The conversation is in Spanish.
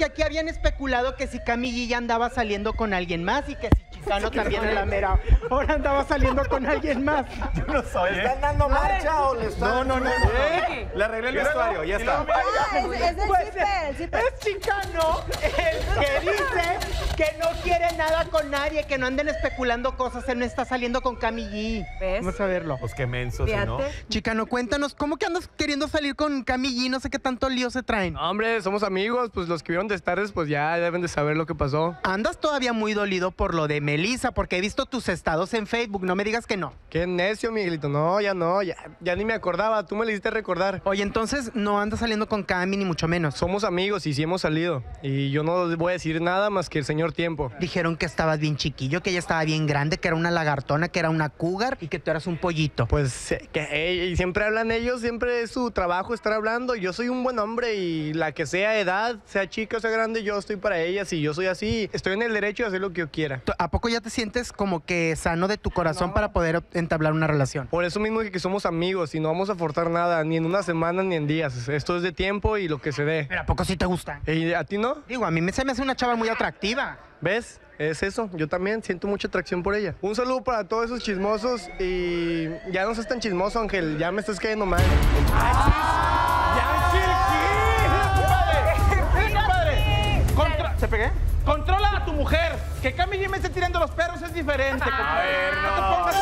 porque aquí habían especulado que si Camille ya andaba saliendo con alguien más y que si Chicano también en la mera ahora andaba saliendo con alguien más. Yo no soy. ¿Le están dando marcha o le están.? No, no, no. ¿Eh? Le arreglé el vestuario, ya está. Ah, es, Pues, zipper, el zipper. Es Chicano el que dice que no quiere nada con nadie, que no anden especulando cosas. Él no está saliendo con Camille. ¿Ves? Vamos a verlo. Pues qué menso, si no. Chicano, cuéntanos, ¿cómo que andas queriendo salir con Camille? No sé qué tanto lío se traen. No, hombre, somos amigos, pues los que vieron de Stars, pues ya deben de saber lo que pasó. Andas todavía muy dolido por lo de Melissa, porque he visto tus estados en Facebook. No me digas que no. Qué necio, Miguelito. No, ya no, ya, ya ni me acordaba. Tú me le hiciste recordar. Oye, entonces no andas saliendo con Cami, ni mucho menos. Somos amigos y sí hemos salido. Y yo no voy a decir nada más que el señor tiempo. Dijeron que estabas bien chiquillo, que ella estaba bien grande, que era una lagartona, que era una cougar y que tú eras un pollito. Pues eh, que eh, siempre hablan ellos, siempre es su trabajo estar hablando. Yo soy un buen hombre y la que sea edad, sea chica o sea grande, yo estoy para ellas y yo soy así. Estoy en el derecho de hacer lo que yo quiera. ¿Tú- ¿A poco ya te sientes como que sano de tu corazón para poder entablar una relación? Por eso mismo que, que somos amigos y no vamos a forzar nada, ni en una semana ni en días. Esto es de tiempo y lo que se dé. ¿Pero a poco sí te gusta? ¿Y a ti no? Digo, a mí me- se me hace una chava muy atractiva. ¿Ves? Es eso. Yo también siento mucha atracción por ella. Un saludo para todos esos chismosos y ya no seas tan chismoso, Ángel. Ya me estás cayendo mal. Contra- ¿Te pegué? Controla a tu mujer. Que Cami me esté tirando los perros es diferente. no te pongas